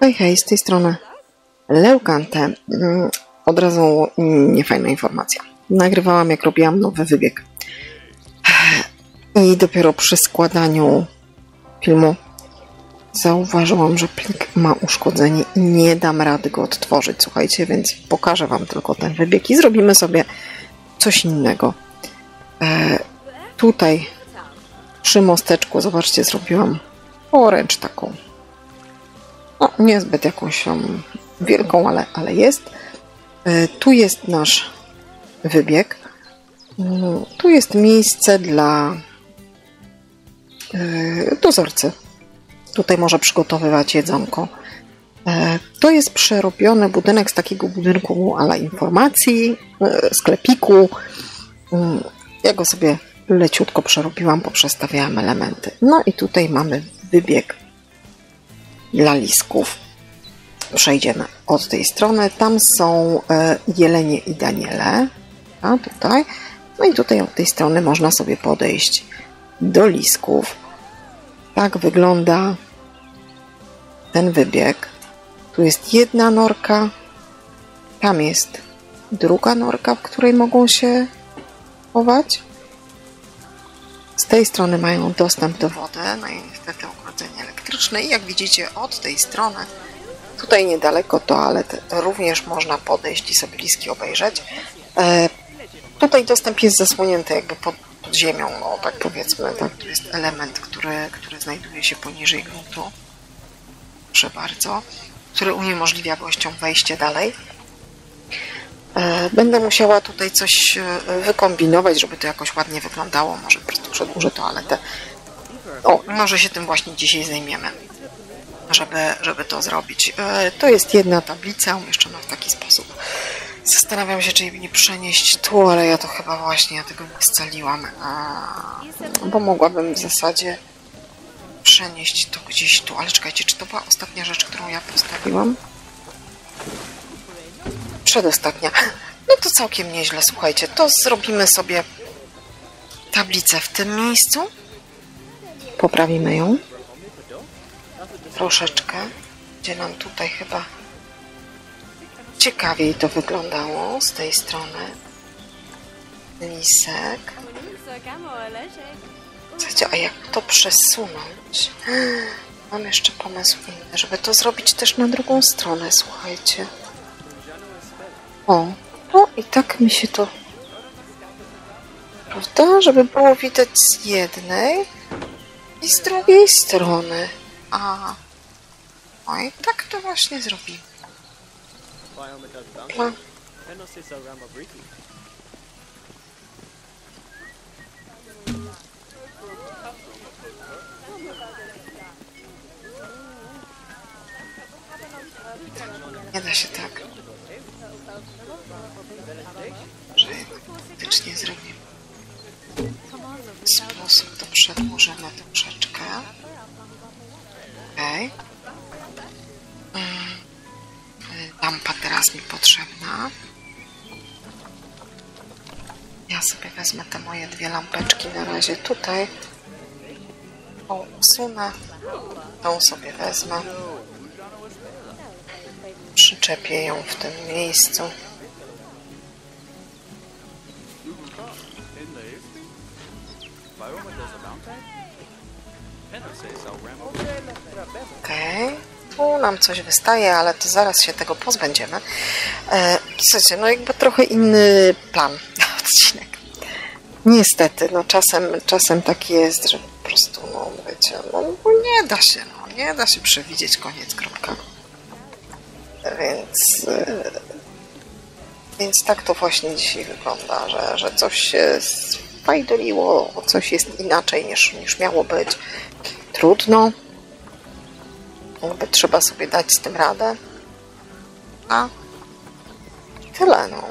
Hej, hej, z tej strony Leukante. Mm, Od razu niefajna informacja. Nagrywałam, jak robiłam nowy wybieg. I dopiero przy składaniu filmu zauważyłam, że plik ma uszkodzenie i nie dam rady go odtworzyć. Słuchajcie, więc pokażę Wam tylko ten wybieg i zrobimy sobie coś innego. E, tutaj przy mosteczku, zobaczcie, zrobiłam poręcz taką no, niezbyt jakąś um, wielką, ale, ale jest. E, Tu jest nasz wybieg. Mm, Tu jest miejsce dla e, dozorcy. Tutaj może przygotowywać jedzonko. E, To jest przerobiony budynek z takiego budynku ala informacji, sklepiku. Mm, Ja go sobie leciutko przerobiłam, poprzestawiałam elementy. No i tutaj mamy wybieg dla lisków. Przejdziemy od tej strony. Tam są e, jelenie i daniele. A tutaj. No i tutaj od tej strony można sobie podejść do lisków. Tak wygląda ten wybieg. Tu jest jedna norka. Tam jest druga norka, w której mogą się chować. Z tej strony mają dostęp do wody, no i niestety I jak widzicie, od tej strony, tutaj niedaleko toalet, również można podejść i sobie liski obejrzeć. E, tutaj dostęp jest zasłonięty jakby pod, pod ziemią, no tak powiedzmy. Tak, tu jest element, który, który znajduje się poniżej gruntu. Proszę bardzo. Który uniemożliwia gościom wejście dalej. E, Będę musiała tutaj coś e, wykombinować, żeby to jakoś ładnie wyglądało. Może po prostu przedłużę toaletę. O, może się tym właśnie dzisiaj zajmiemy, żeby, żeby to zrobić. E, To jest jedna tablica umieszczona w taki sposób. Zastanawiam się, czy jej nie przenieść tu, ale ja to chyba właśnie ja tego nie scaliłam. A, Bo mogłabym w zasadzie przenieść to gdzieś tu. Ale czekajcie, czy to była ostatnia rzecz, którą ja postawiłam? Przedostatnia. No to całkiem nieźle, słuchajcie. To zrobimy sobie tablicę w tym miejscu. Poprawimy ją. Troszeczkę. Gdzie nam tutaj chyba ciekawiej to wyglądało z tej strony. Lisek. Słuchajcie, a jak to przesunąć? Mam jeszcze pomysł inny, żeby to zrobić też na drugą stronę, słuchajcie. O, no i tak mi się to... Prawda? Żeby było widać z jednej i z drugiej strony. A, no i tak to właśnie zrobimy. No. Nie da się tak. Że faktycznie zrobimy sposób, to przedłużymy troszeczkę. Okej. Mm, Lampa teraz mi potrzebna. Ja sobie wezmę te moje dwie lampeczki na razie tutaj. Tą usunę. Tą sobie wezmę. Przyczepię ją w tym miejscu. Okej. Tu nam coś wystaje, ale to zaraz się tego pozbędziemy. E, słuchajcie, no jakby trochę inny plan na odcinek. Niestety, no czasem, czasem tak jest, że po prostu, no wiecie, no, no nie da się, no nie da się przewidzieć koniec, kropka. Więc, e, więc tak to właśnie dzisiaj wygląda, że, że coś się spajdoliło, coś jest inaczej niż, niż miało być. Trudno. Jakby trzeba sobie dać z tym radę. A tyle, no.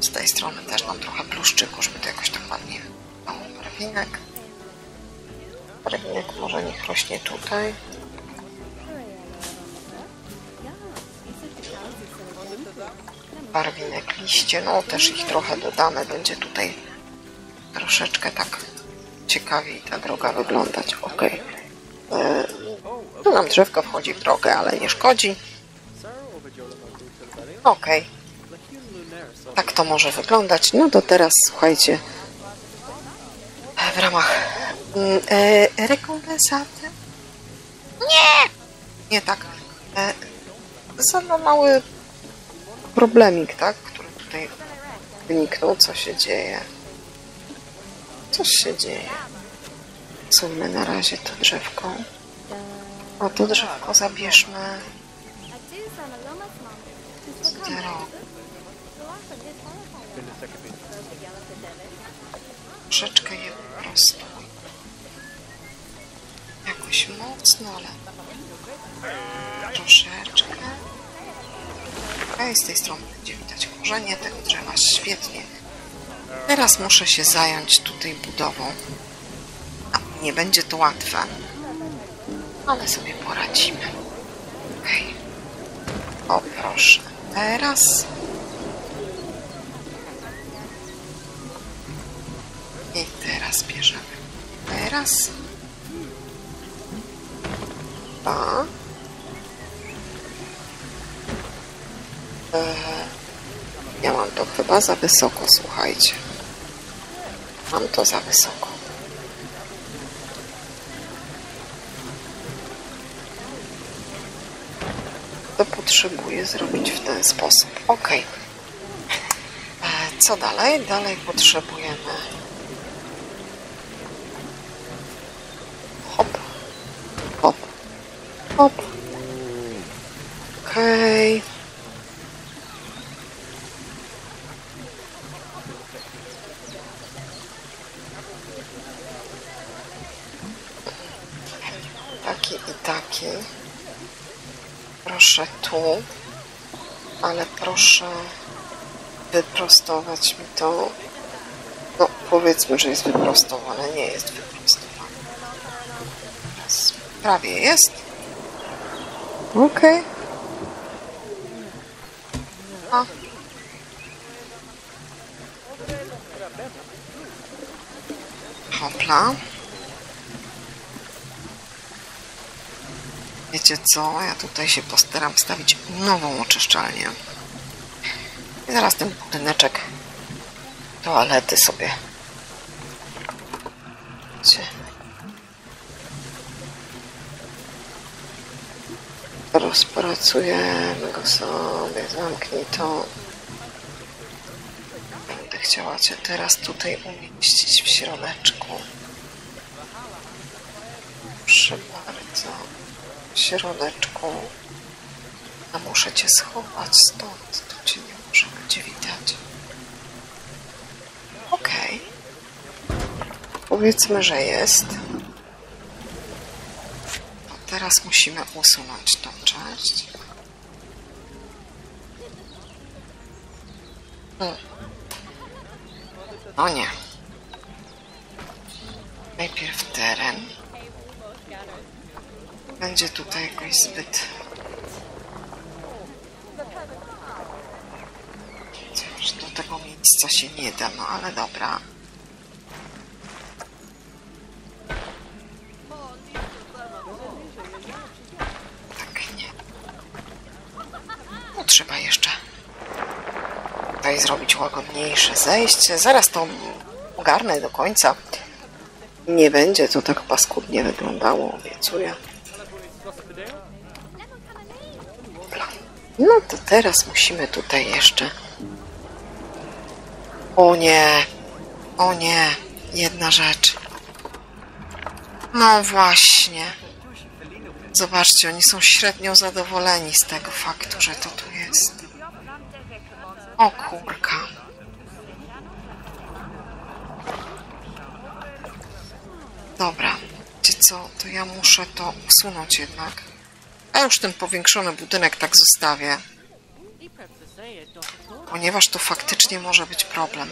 Z tej strony też mam trochę bluszczyku, żeby to jakoś tak ładnie. Barwinek. Barwinek może niech rośnie tutaj. Barwinek liście, no też ich trochę dodane. Będzie tutaj troszeczkę tak ciekawiej ta droga wyglądać. Ok. Tu nam drzewko wchodzi w drogę, ale nie szkodzi. Okej, tak to może wyglądać. No to teraz słuchajcie. W ramach mm, e, rekompensaty. Nie! Nie tak. E, za mały problemik, tak? Który tutaj wyniknął. Co się dzieje? Coś się dzieje. Zróbmy na razie to drzewko. O, to drzewko zabierzmy. Zero. Troszeczkę je po prostu. Jakoś mocno, ale troszeczkę. Okej, z tej strony będzie widać korzenie tego drzewa. Świetnie. Teraz muszę się zająć tutaj budową. A, nie będzie to łatwe. Ale sobie poradzimy. Okej. O, proszę. Teraz. I teraz bierzemy. Teraz. Dwa. Ja mam to chyba za wysoko, słuchajcie. Mam to za wysoko. To potrzebuję zrobić w ten sposób. Ok. E, Co dalej? Dalej potrzebujemy. Taki. Proszę tu, ale proszę wyprostować mi to. No, powiedzmy, że jest wyprostowane. Nie jest wyprostowane. Teraz Prawie jest. Okej. A. Hopla. Wiecie co? Ja tutaj się postaram wstawić nową oczyszczalnię. I zaraz ten budyneczek toalety sobie Wiecie. rozpracujemy go sobie, zamknij to. Będę chciała Cię teraz tutaj umieścić w środeczku. Proszę bardzo środeczku. A muszę cię schować stąd, to cię nie może będzie widać. Okej. Powiedzmy, że jest. To teraz musimy usunąć tą część. Hmm. O nie. Najpierw teren będzie tutaj jakoś zbyt. Chociaż do tego miejsca się nie da, no ale dobra. Tak nie. No trzeba jeszcze tutaj zrobić łagodniejsze zejście. Zaraz to ogarnę do końca. Nie będzie to tak paskudnie wyglądało, obiecuję. No to teraz musimy tutaj jeszcze. O nie, o nie, jedna rzecz. No właśnie. Zobaczcie, oni są średnio zadowoleni z tego faktu, że to tu jest. O kurka. Dobra, wiecie co, to ja muszę to usunąć jednak. A już ten powiększony budynek tak zostawię. Ponieważ to faktycznie może być problem.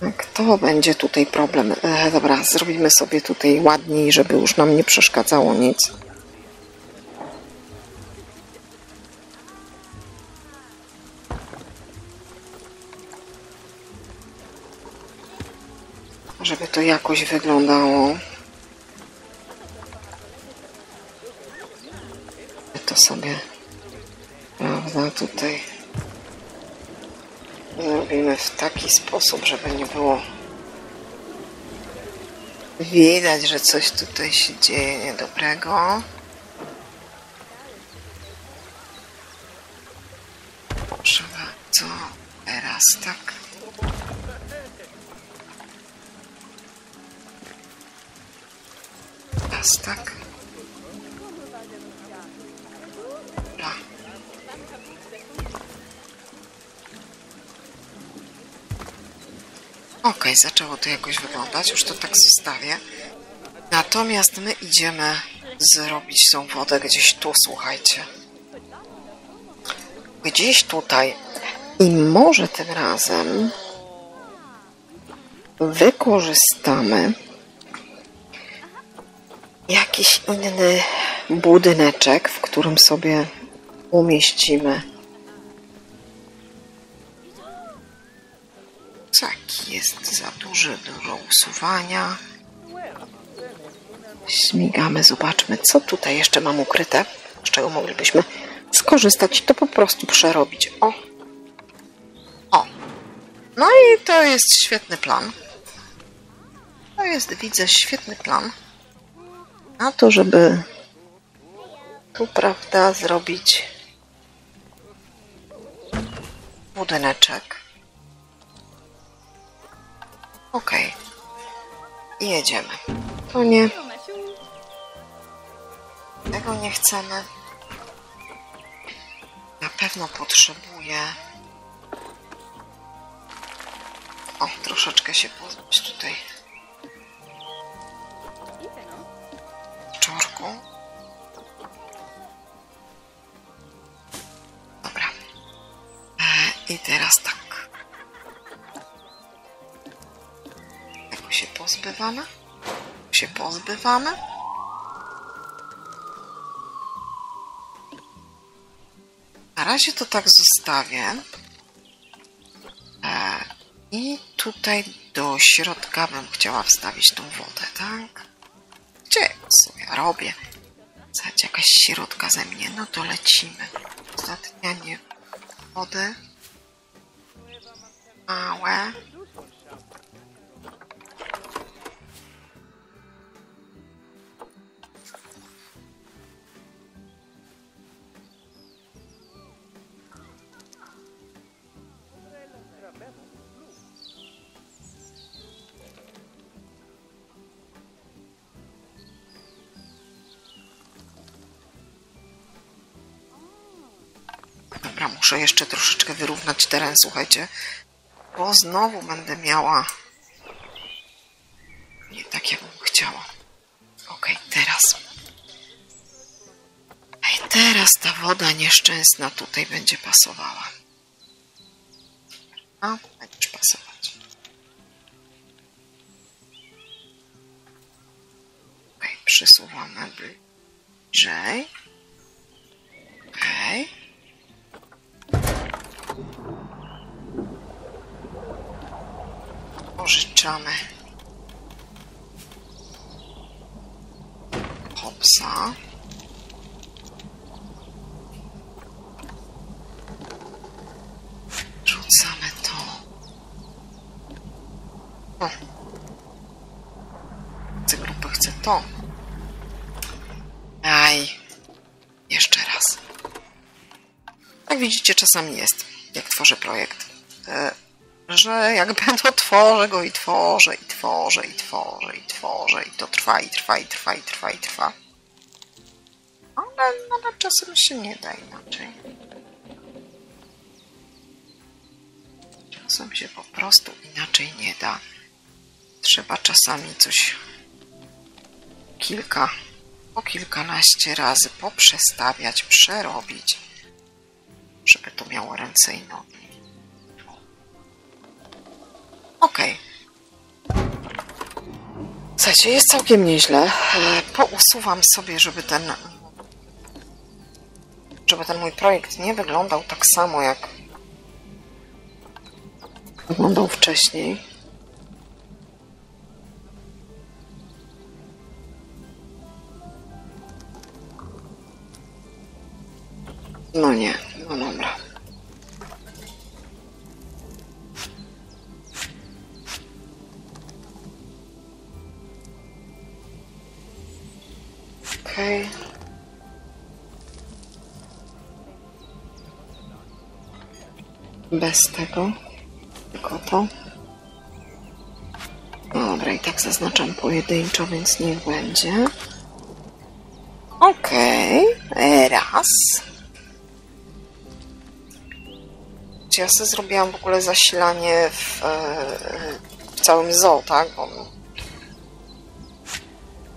Tak, to będzie tutaj problem. E, dobra, zrobimy sobie tutaj ładniej, żeby już nam nie przeszkadzało nic. Żeby to jakoś wyglądało. Sobie, prawda, tutaj zrobimy w taki sposób, żeby nie było widać, że coś tutaj się dzieje niedobrego. Jakoś wyglądać, już to tak zostawię. Natomiast my idziemy zrobić tą wodę gdzieś tu, słuchajcie. Gdzieś tutaj. I może tym razem wykorzystamy jakiś inny budyneczek, w którym sobie umieścimy Taki jest za duży, dużo usuwania. Śmigamy, zobaczmy, co tutaj jeszcze mam ukryte, z czego moglibyśmy skorzystać to po prostu przerobić. O! O! No i to jest świetny plan. To jest, widzę, świetny plan na to, żeby tu, prawda, zrobić budyneczek. Okej. I jedziemy. To nie. Tego nie chcemy. Na pewno potrzebuję. O, troszeczkę się pozbyć tutaj. Czorku. Dobra. E, I teraz tak. Pozbywamy. Się pozbywamy. Na razie to tak zostawię. E, I tutaj do środka bym chciała wstawić tą wodę, tak? Gdzie sobie robię? Słuchajcie, jakaś środka ze mnie. No to lecimy. Zatnianie wody. Małe. Muszę jeszcze troszeczkę wyrównać teren, słuchajcie, bo znowu będę miała nie tak, jakbym chciała. Okej, teraz. Ej, teraz ta woda nieszczęsna tutaj będzie pasowała. A, hopsa. Rzucamy to. O. Chcę grupy, chcę to. Aj. Jeszcze raz. Jak widzicie, czasami jest, jak tworzę projekt, e, że jakby no tworzę go i tworzę, i tworzę, i tworzę, i tworzę, i to trwa, i trwa, i trwa, i trwa, i trwa. Ale, ale czasem się nie da inaczej. Czasem się po prostu inaczej nie da. Trzeba czasami coś kilka, po kilkanaście razy poprzestawiać, przerobić, żeby to miało ręce i nogi. Okej. Słuchajcie, jest całkiem nieźle. Pousuwam sobie, żeby ten żeby ten mój projekt nie wyglądał tak samo, jak wyglądał wcześniej. No nie, no dobra. Okej. Bez tego. Tylko to. Dobra, i tak zaznaczam pojedynczo, więc niech będzie. Okej, raz. Czy ja sobie zrobiłam w ogóle zasilanie w, e, w całym zoo, tak? Bo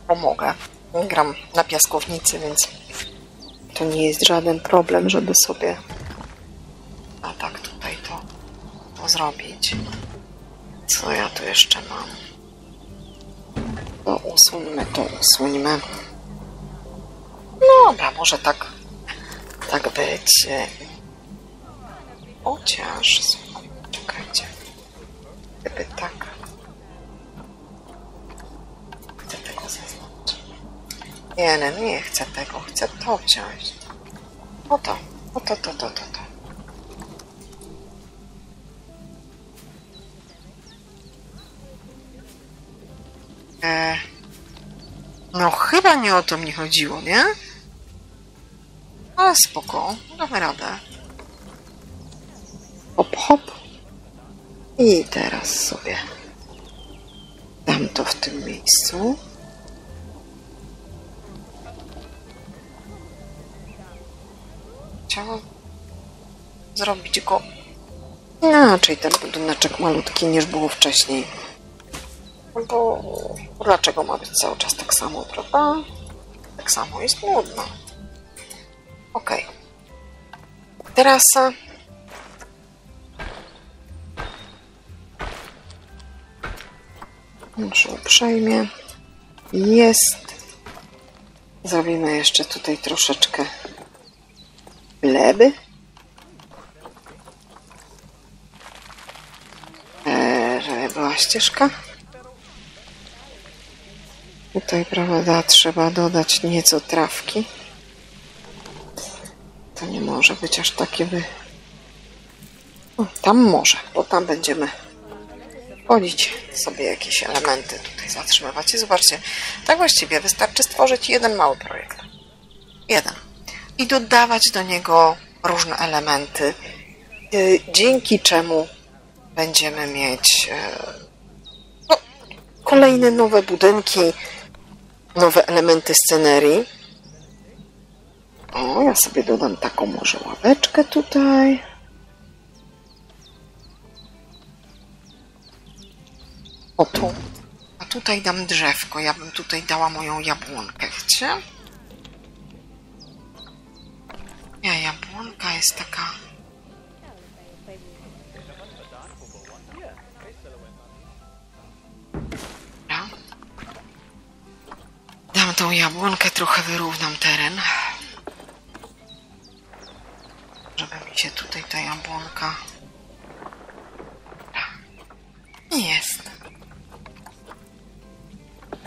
pomogę. Gram na piaskownicy, więc to nie jest żaden problem, żeby sobie a tak tutaj to, to zrobić. Co ja tu jeszcze mam? To usuńmy, to usuńmy. No dobra, może tak, tak być. Chociaż, Nie, nie, nie chcę tego. Chcę to wziąć. Oto, oto, to, to, to, to. E, no chyba nie o to mi chodziło, nie? Ale spoko, damy radę. Hop, hop. I teraz sobie dam to w tym miejscu. Chciałam zrobić go inaczej, ten budyneczek malutki niż było wcześniej. No bo dlaczego ma być cały czas tak samo, prawda? Tak samo jest nudno. Ok. Teraz e, Muszę uprzejmie. Jest. Zrobimy jeszcze tutaj troszeczkę gleby. Eee, żeby była ścieżka. Tutaj, prawda, trzeba dodać nieco trawki. To nie może być aż takie wy... O, tam może, bo tam będziemy wchodzić sobie jakieś elementy tutaj zatrzymywać. I zobaczcie, tak właściwie wystarczy stworzyć jeden mały projekt. Jeden. I dodawać do niego różne elementy, y, dzięki czemu będziemy mieć e, no, kolejne nowe budynki, nowe elementy scenerii. O, ja sobie dodam taką może ławeczkę tutaj. O tu. A tutaj dam drzewko. Ja bym tutaj dała moją jabłonkę, wiecie? Nie, jabłonka jest taka... Dobra. Dam tą jabłonkę, trochę wyrównam teren. Żeby mi się tutaj ta jabłonka... Jest.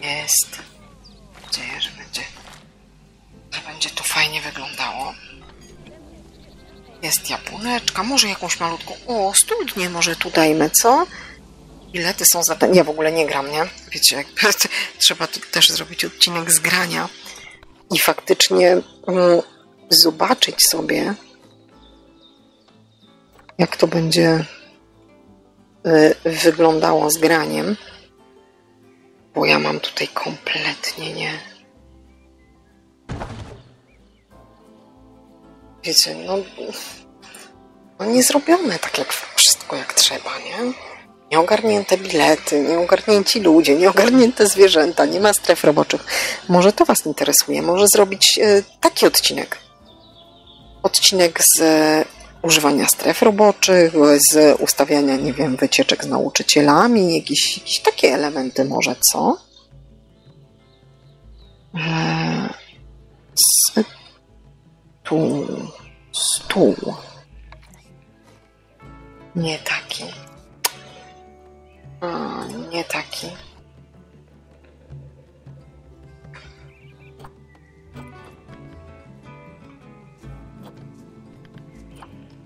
Jest. Mam nadzieję, że będzie, że będzie to fajnie wyglądało. Jest jabłoneczka, może jakąś malutką... O, studnię może tu dajmy, co? Bilety są za ten... Ja w ogóle nie gram, nie? Wiecie, jak... trzeba tu też zrobić odcinek z grania i faktycznie mm, zobaczyć sobie, jak to będzie y, wyglądało z graniem. Bo ja mam tutaj kompletnie nie. Wiecie, no. No nie zrobione tak jak wszystko jak trzeba, nie? Nieogarnięte bilety, nieogarnięci ludzie, nieogarnięte zwierzęta, nie ma stref roboczych. Może to Was interesuje, może zrobić e, taki odcinek. Odcinek z e, używania stref roboczych, z ustawiania, nie wiem, wycieczek z nauczycielami, jakieś, jakieś takie elementy może, co? Eee, Stół. Stół. Nie taki. A, nie taki.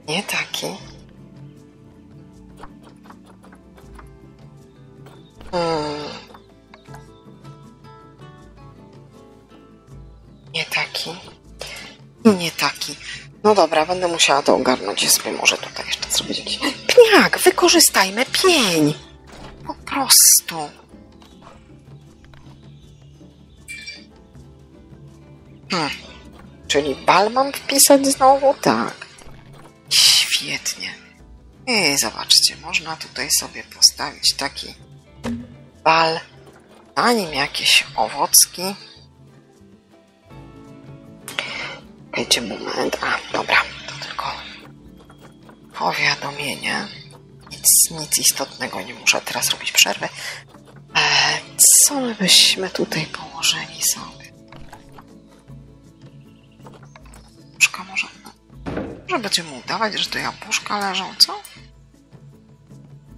Nie taki. Hmm. Nie taki. Nie taki. No dobra, będę musiała to ogarnąć i sobie może tutaj jeszcze zrobić jakiś... Pniak! Wykorzystajmy pień! Po prostu. Hmm. Czyli bal mam wpisać znowu? Tak. Świetnie. I zobaczcie, można tutaj sobie postawić taki bal, na nim jakieś owocki. Czekajcie moment. A, dobra, to tylko powiadomienie. Nic, nic istotnego, nie muszę teraz robić przerwy. E, co my byśmy tutaj położyli sobie? Jabłuszka może... Może będziemy udawać, że to jabłuszka leżą, co?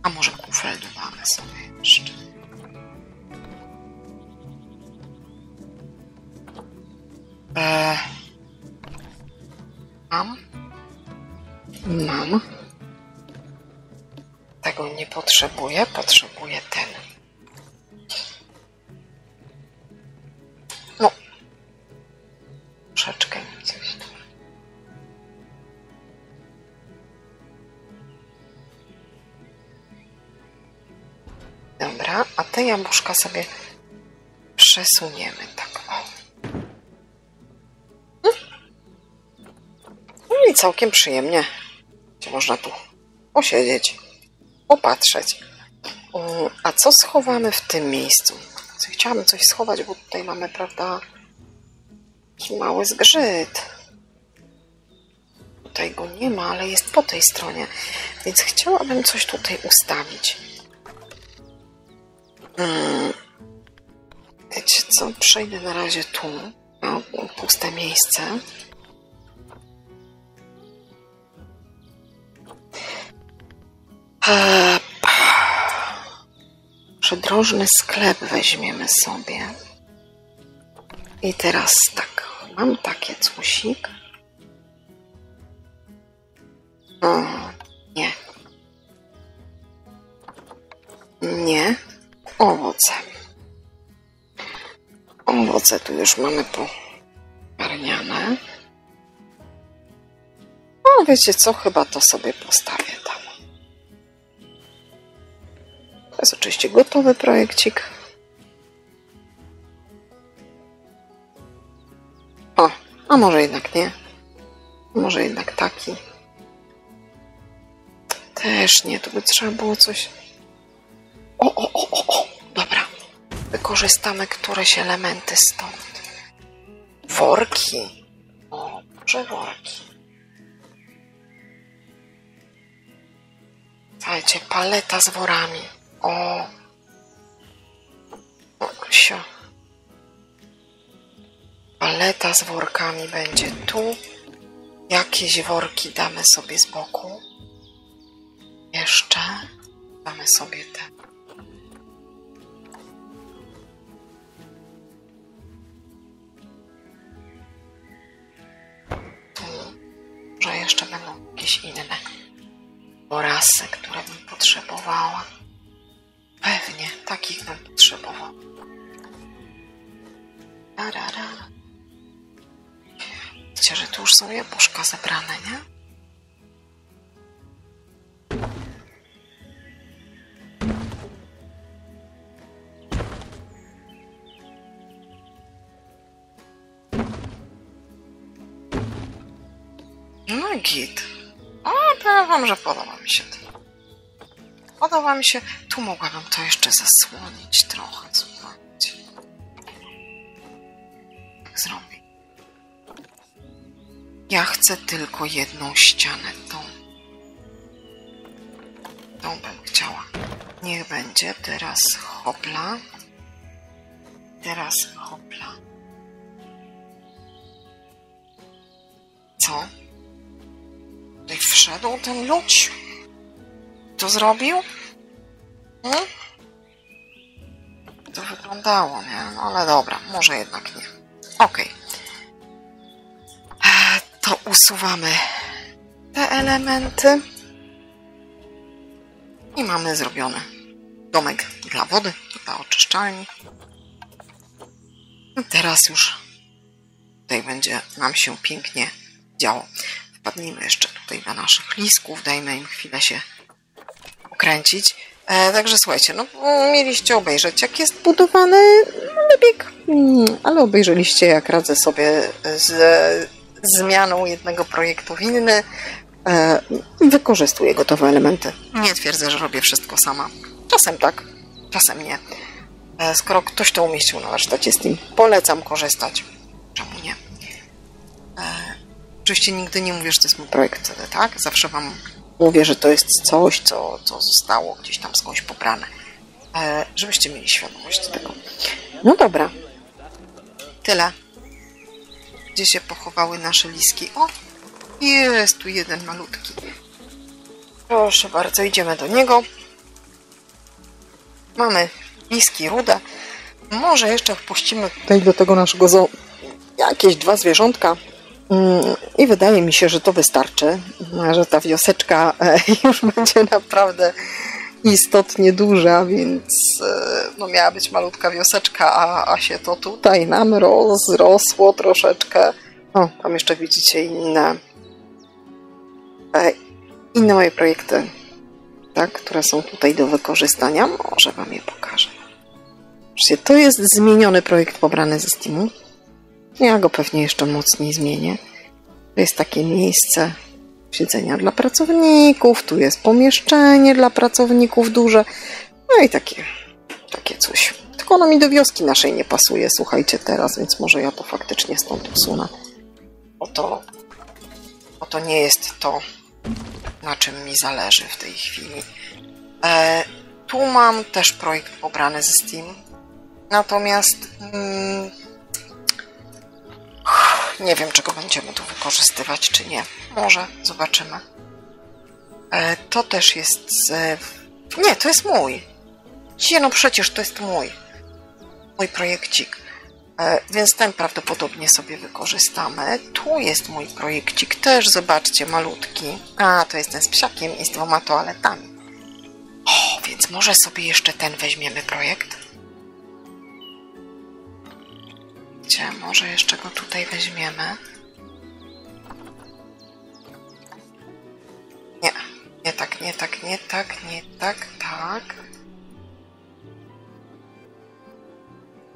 A może kufel dodamy sobie jeszcze? E, mam? Mam. Tego nie potrzebuję, potrzebuję ten. No. Troszeczkę coś tu. Dobra, a te jabłuszka sobie przesuniemy i całkiem przyjemnie. Można tu posiedzieć, popatrzeć. A co schowamy w tym miejscu? Chciałabym coś schować, bo tutaj mamy, prawda, taki mały zgrzyt. Tutaj go nie ma, ale jest po tej stronie, więc chciałabym coś tutaj ustawić. Mm. Wiecie co? Przejdę na razie tu, na puste miejsce. Eee, Przydrożny sklep weźmiemy sobie. I teraz tak, mam takie cusik. O, nie. Nie. Owoce. Owoce tu już mamy pogarniane. No wiecie co, chyba to sobie postawię gotowy projekcik. O, a może jednak nie. Może jednak taki. Też nie, to by trzeba było coś... O, o, o, o, o, dobra. Wykorzystamy któreś elementy stąd. Worki. O, może worki. Słuchajcie, paleta z worami. O. O, sio. Paleta z workami będzie tu. Jakieś worki damy sobie z boku. Jeszcze damy sobie te. Tu może jeszcze będą jakieś inne porasy, które bym potrzebowała. Pewnie takich bym potrzebowała. Tarara. Widzicie, że tu już są jabłuszka zebrane, nie? No git. O, powiem wam, że podoba mi się to. Podoba mi się. Tu mogłabym to jeszcze zasłonić trochę. Słuchajcie. Tak zrobię. Ja chcę tylko jedną ścianę. Tą. Tą bym chciała. Niech będzie. Teraz hopla. Teraz hopla. Co? Tutaj wszedł ten ludź? To zrobił? Hmm? To wyglądało, nie? No ale dobra, może jednak nie. Okej. E, To usuwamy te elementy. I mamy zrobiony domek dla wody, dla oczyszczalni. Teraz już tutaj będzie nam się pięknie działo. Wpadnijmy jeszcze tutaj na naszych lisków, dajmy im chwilę się ukręcić. E, także słuchajcie, no mieliście obejrzeć jak jest budowany lebieg, mm, ale obejrzeliście jak radzę sobie z zmianą jednego projektu w inny. E, wykorzystuję gotowe elementy. Nie twierdzę, że robię wszystko sama. Czasem tak, czasem nie. E, skoro ktoś to umieścił na warsztacie Steam, polecam korzystać. Czemu nie? Oczywiście nigdy nie mówię, że to jest mój projekt, tak? Zawsze Wam mówię, że to jest coś, co, co zostało gdzieś tam skądś pobrane. E, żebyście mieli świadomość tego. No dobra. Tyle. Gdzie się pochowały nasze liski? O! Jest tu jeden malutki. Proszę bardzo, idziemy do niego. Mamy liski rude. Może jeszcze wpuścimy tutaj do tego naszego zoo jakieś dwa zwierzątka. I wydaje mi się, że to wystarczy, że ta wioseczka e, już będzie naprawdę istotnie duża, więc e, no miała być malutka wioseczka, a, a się to tutaj nam rozrosło troszeczkę. O, tam jeszcze widzicie inne e, inne moje projekty, tak, które są tutaj do wykorzystania. Może Wam je pokażę. To jest zmieniony projekt pobrany ze Steamu. Ja go pewnie jeszcze mocniej zmienię. To jest takie miejsce siedzenia dla pracowników, tu jest pomieszczenie dla pracowników duże. No i takie, takie coś. Tylko ono mi do wioski naszej nie pasuje, słuchajcie, teraz, więc może ja to faktycznie stąd usunę. Bo to, bo to nie jest to, na czym mi zależy w tej chwili. E, tu mam też projekt pobrany ze Steam. Natomiast mm, nie wiem, czego będziemy tu wykorzystywać, czy nie. Może, zobaczymy. E, to też jest. Nie, to jest mój. Nie, no przecież to jest mój. Mój projekcik. E, więc ten prawdopodobnie sobie wykorzystamy. Tu jest mój projekcik też, zobaczcie, malutki. A, to jest ten z psiakiem i z dwoma toaletami. O, więc może sobie jeszcze ten weźmiemy projekt. Gdzie? Może jeszcze go tutaj weźmiemy. Nie, nie tak, nie tak, nie tak, nie tak, tak.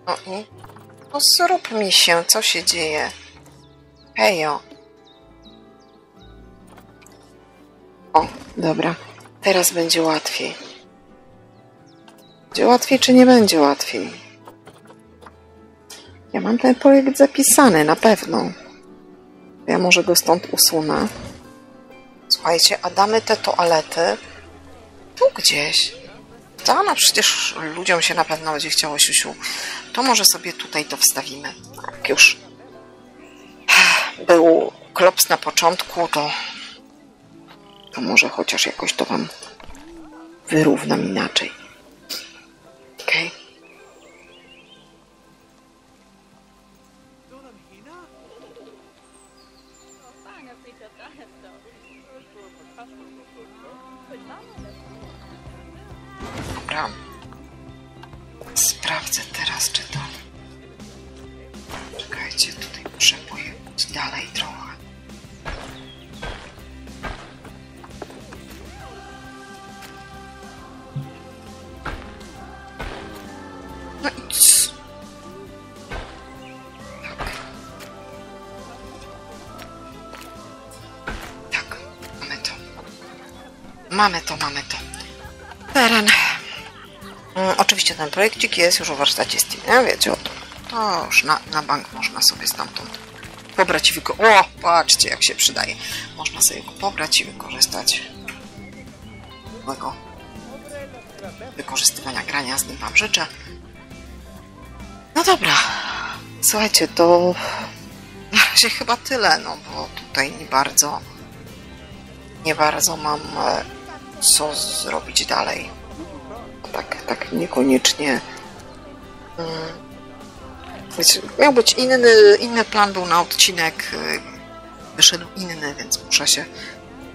No i... No zrób mi się, co się dzieje? Hejo. O, dobra. Teraz będzie łatwiej. Będzie łatwiej, czy nie będzie łatwiej? Ja mam ten projekt zapisany, na pewno. Ja może go stąd usunę. Słuchajcie, a damy te toalety tu gdzieś. To no przecież ludziom się na pewno będzie chciało siusiu. To może sobie tutaj to wstawimy. Jak już był klops na początku, to to może chociaż jakoś to wam wyrównam inaczej. Ten projekcik jest już w warsztacie Steam, nie? wiecie o to. Już na, na bank można sobie stamtąd pobrać i wykorzystać. O, patrzcie jak się przydaje. Można sobie go pobrać i wykorzystać. Miłego wykorzystywania grania, z nim Wam życzę. No dobra, słuchajcie, to na razie chyba tyle, no bo tutaj nie bardzo nie bardzo mam e, co zrobić dalej tak, tak niekoniecznie. Mm. Wiecie, miał być inny, inny plan był na odcinek, y, wyszedł inny, więc muszę się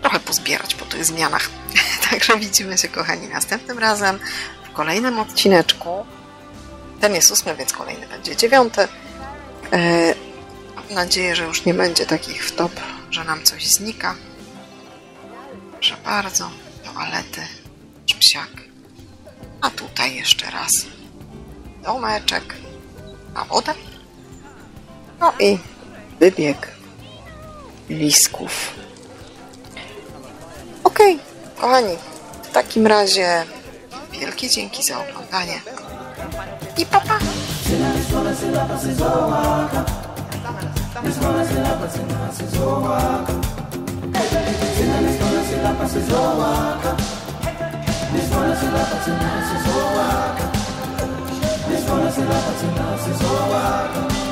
trochę pozbierać po tych zmianach. Także widzimy się, kochani, następnym razem w kolejnym odcineczku. Ten jest ósmy, więc kolejny będzie dziewiąty. E, mam nadzieję, że już nie będzie takich wtop, że nam coś znika. Proszę bardzo, toalety, psiak. A tutaj jeszcze raz domeczek na wodę. No i wybieg lisków. Okay, kochani, w takim razie wielkie dzięki za oglądanie i papa! Pa. This one is enough, that's enough, it's all I got.